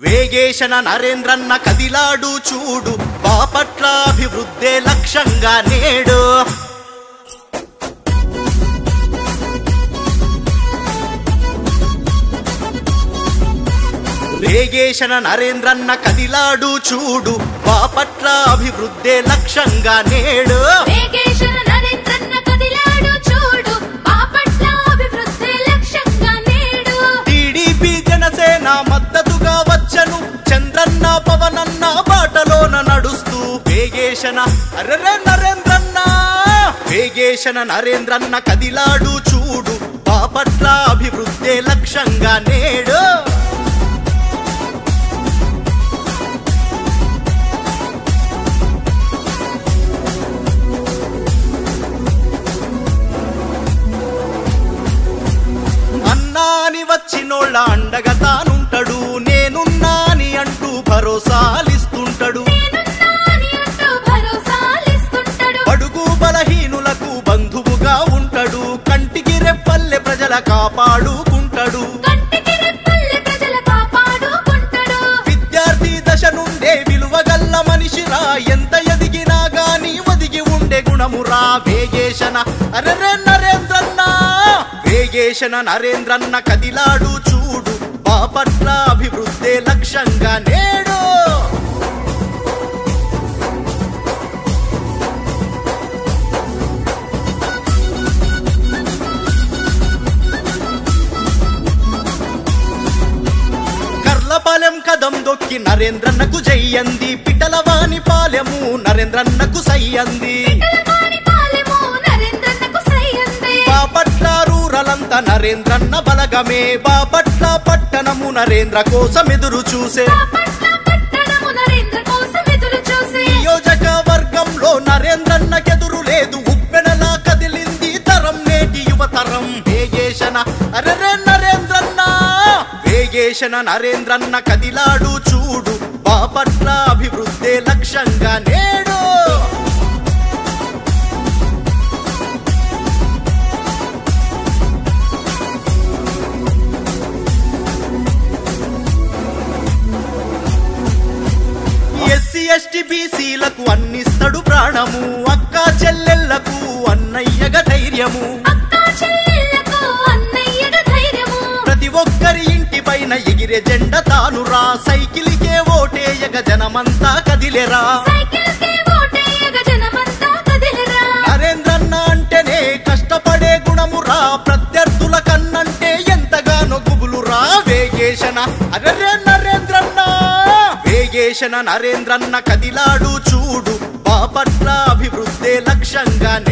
వేగేశన నరేంద్రన్న కదిలాడు చూడు బాపట్ల అభివృద్ధే లక్ష్యంగా నేడు. వేగేశన నరేంద్రన్న కదిలాడు చూడు బాపట్ల అభివృద్ధే లక్ష్యంగా నేడు. వేగేశన. అరెరే నరేంద్రన్న. వేగేశన నరేంద్రన్న కదిలాడు చూడు. బాపట్ల అభివృద్ధే లక్ష్యంగా ప్రజల కాపాడుకుంటాడు. విద్యార్థి దశ నుండే విలువగల్ల మనిషిరా ఎంత ఎదిగినా గాని ఒదిగి ఉండే గుణమురా వేగేశన. అరెరే నరేంద్రన్న వేగేశన నరేంద్రన్న కదిలాడు చూడు. కదం దొక్కి నరేంద్రన్నకు జయ్యంది పిటలవాని పాలెము నరేంద్రన్నకు సయ్యంది. తెలవాని పాలెము నరేంద్రన్నకు సయ్యంది. బాపట్ల రూరలంతా నరేంద్రన్న బలగమే. బాపట్ల పట్టణము నరేంద్ర కోసం ఎదురు చూసే. చూసి. నియోజకవర్గంలో నరేంద్రన్నకెదురు లేదు. ఉప్పెనలా కదిలింది తరం నేటి యువతరం. వేగేశన అరెరే నరేంద్రన్న వేగేశన నరేంద్రన్న కదిలాడు చూడు. బాపట్ల అభివృద్ధే లక్ష్యంగా నేడు. ఎస్సీ ఎస్టీ బీసీలకు అన్నిస్తడు ప్రాణము. అక్క చెల్లెళ్ళకు అన్నయ్యగా ధైర్యము. పైన ఎగిరే జెండ తానురా సైకిల్కే ఓటేయగ జనమంతా కదిలేరా. నరేంద్రన్న అంటేనే కష్టపడే గుణమురా ప్రత్యర్థుల కన్నంటే ఎంతగానో గుబులురా వేగేశన అరే నరేంద్రన్న. వేగేశన నరేంద్రన్న కదిలాడు చూడు. బాపట్ల అభివృద్ధే లక్ష్యంగానే.